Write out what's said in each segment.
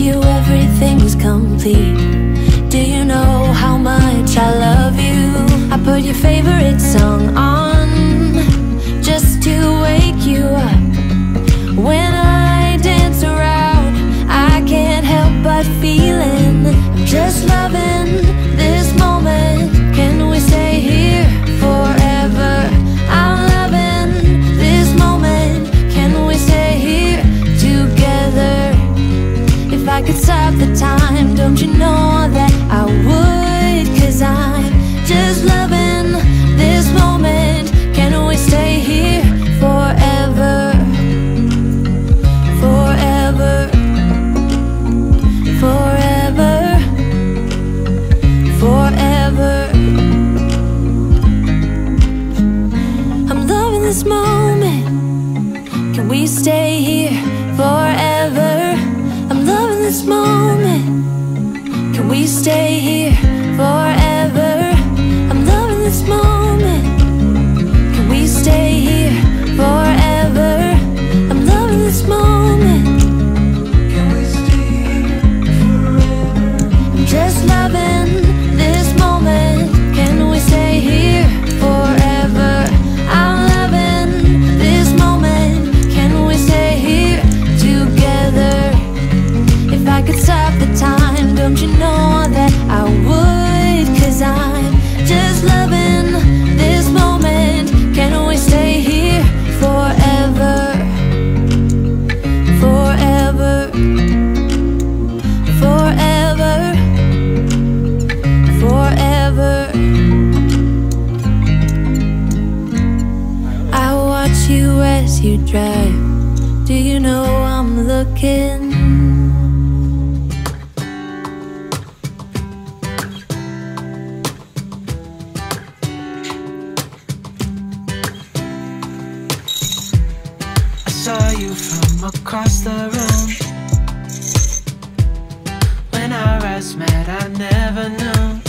you everything is complete Do you know how much I love you? I put your favorite song on this moment Can we stay here forever? I'm loving this moment Can we stay here forever? I'm loving this moment skin I saw you from across the room. When our eyes met I never knew.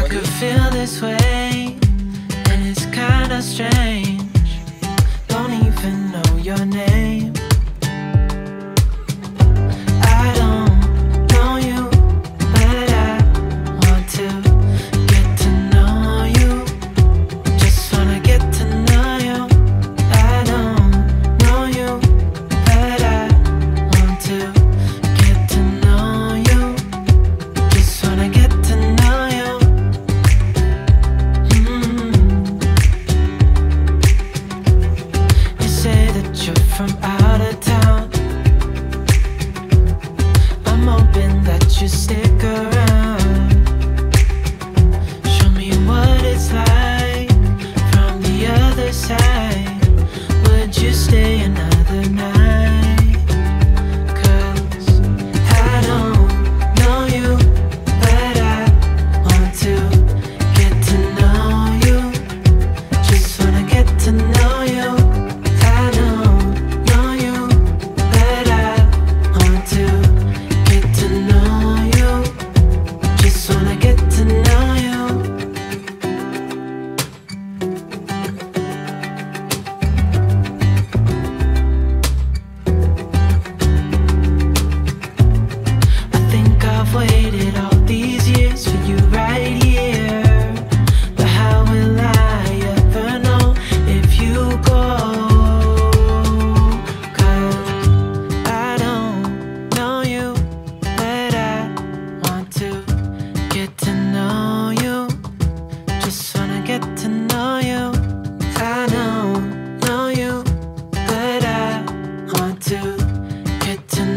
I could feel this way And it's kinda strange. Don't even know your name.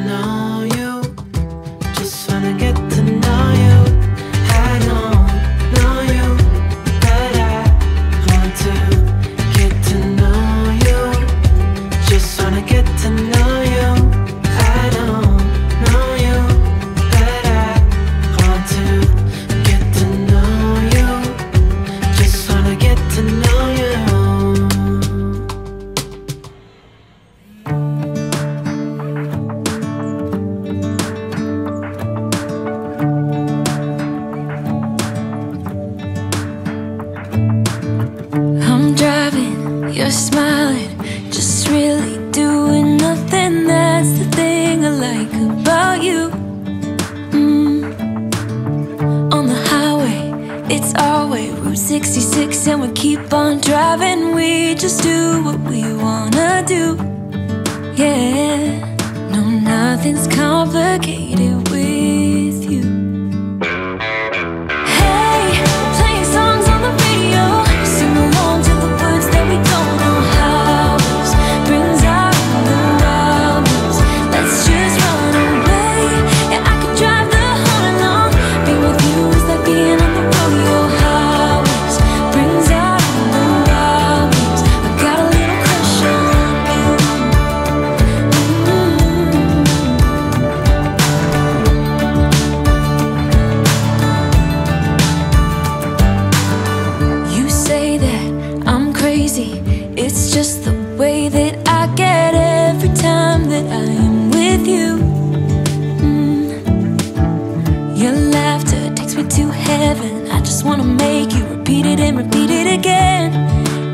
know. and we keep on driving. We just do what we wanna do. Yeah, no, nothing's complicated. heaven I just wanna make you repeat it and repeat it again.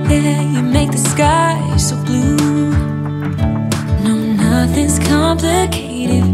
Yeah, you make the sky so blue. No, nothing's complicated,